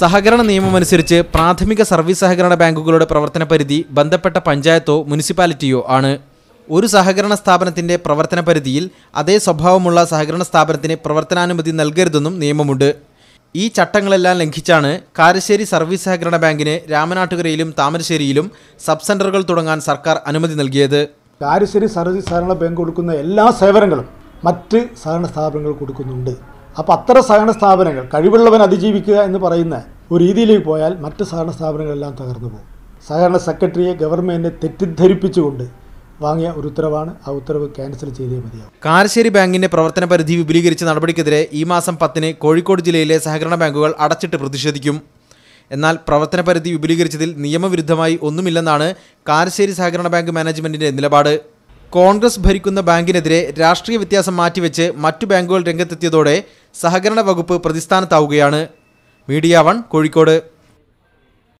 സഹകരണ നിയമമനുസരിച്ച് പ്രാഥമിക സർവീസ് സഹകരണ ബാങ്കുകളുടെ പ്രവർത്തന പരിധി ബന്ധപ്പെട്ട പഞ്ചായത്തോ മുനിസിപ്പാലിറ്റിയോ ആണ്. ഒരു സഹകരണ സ്ഥാപനത്തിന്റെ പ്രവർത്തന പരിധിയിൽ അതേ സ്വഭാവമുള്ള സഹകരണ സ്ഥാപനത്തിന് പ്രവർത്തനാനുമതി നൽകരുതെന്നും നിയമമുണ്ട്. ഈ ചട്ടങ്ങളെല്ലാം ലംഘിച്ചാണ് കാരശ്ശേരി സർവീസ് സഹകരണ ബാങ്കിന് രാമനാട്ടുകരയിലും താമരശ്ശേരിയിലും സബ് സെന്ററുകൾ തുടങ്ങാൻ സർക്കാർ അനുമതി നൽകിയത്. കാരശ്ശേരി സർവീസ് സഹകരണ ബാങ്ക് കൊടുക്കുന്ന എല്ലാ സേവനങ്ങളും മറ്റ് സഹകരണ സ്ഥാപനങ്ങൾ കൊടുക്കുന്നുണ്ട്. അപ്പോൾ അത്തരം സഹകരണ സ്ഥാപനങ്ങൾ കഴിവുള്ളവൻ അതിജീവിക്കുക എന്ന് പറയുന്ന ഒരു രീതിയിലേക്ക് പോയാൽ മറ്റ് സഹകരണ സ്ഥാപനങ്ങളെല്ലാം തകർന്നു പോകും. സഹകരണ സെക്രട്ടറിയെ ഗവൺമെന്റിനെ തെറ്റിദ്ധരിപ്പിച്ചുകൊണ്ട് വാങ്ങിയ ഒരു ഉത്തരവാണ്. ആ ഉത്തരവ് ക്യാൻസൽ ചെയ്തേ മതിയാവും. കാരശ്ശേരി ബാങ്കിന്റെ പ്രവർത്തന പരിധി വിപുലീകരിച്ച നടപടിക്കെതിരെ ഈ മാസം പത്തിന് കോഴിക്കോട് ജില്ലയിലെ സഹകരണ ബാങ്കുകൾ അടച്ചിട്ട് പ്രതിഷേധിക്കും. എന്നാൽ പ്രവർത്തന പരിധി വിപുലീകരിച്ചതിൽ നിയമവിരുദ്ധമായി ഒന്നുമില്ലെന്നാണ് കാരശ്ശേരി സഹകരണ ബാങ്ക് മാനേജ്മെന്റിന്റെ നിലപാട്. കോൺഗ്രസ് ഭരിക്കുന്ന ബാങ്കിനെതിരെ രാഷ്ട്രീയ വ്യത്യാസം മാറ്റിവെച്ച് മറ്റു ബാങ്കുകൾ രംഗത്തെത്തിയതോടെ സഹകരണ വകുപ്പ് പ്രതിസ്ഥാനത്താവുകയാണ്. Media one Kozhikode.